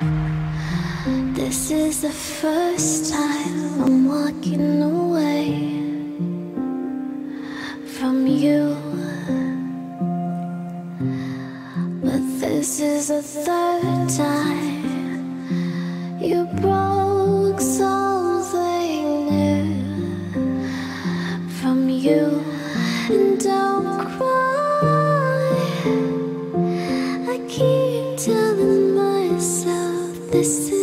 This is the first time I'm walking away from you. But this is the third time you broke this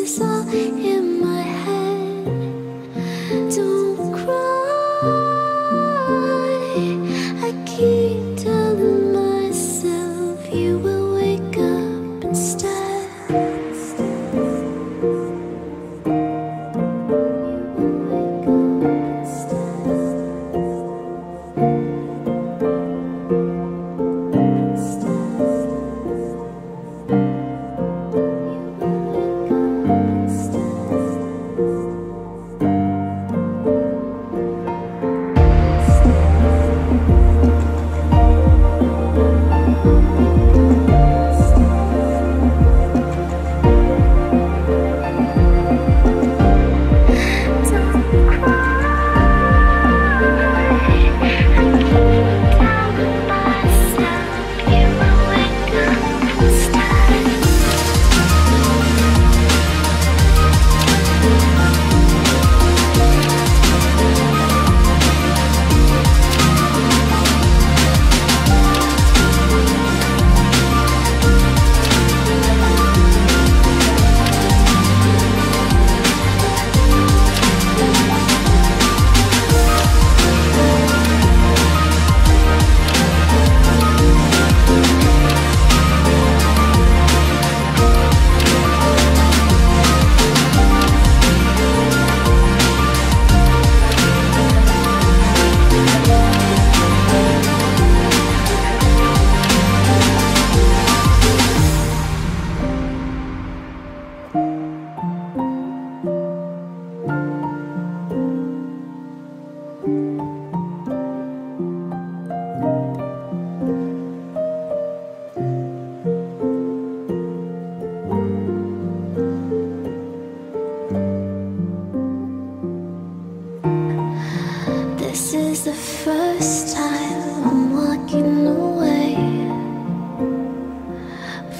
Is the first time I'm walking away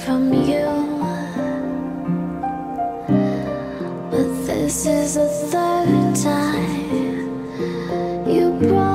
from you. But this is the third time you brought.